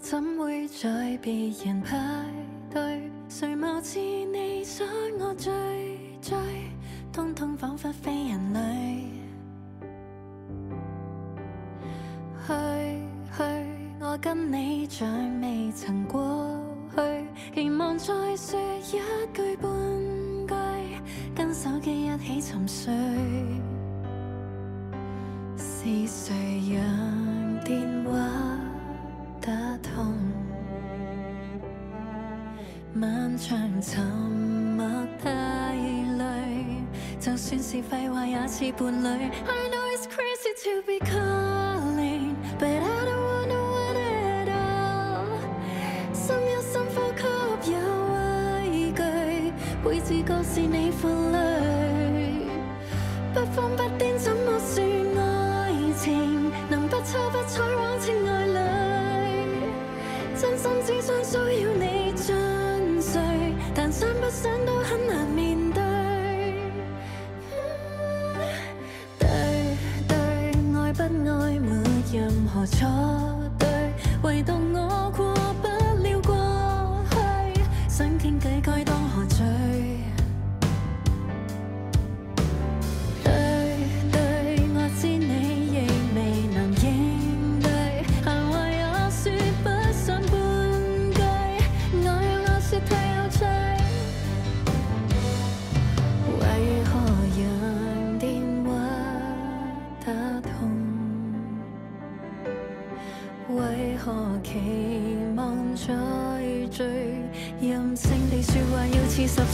怎會在別人派對？誰貌似你想我追追，通通彷彿非人類。去去，我跟你像未曾過去，期望再說一句半句，跟手機一起沉睡。是誰讓電話打通？漫长沉默太累，就算是废话也似伴侣。I know it's crazy to be calling, but I don't wanna want it all。深一深呼吸有畏惧，会自觉是你负累。心只想骚扰你进睡，但想不想都很难面对。对对，爱不爱没任何错对，唯独我过不了过去，想倾偈改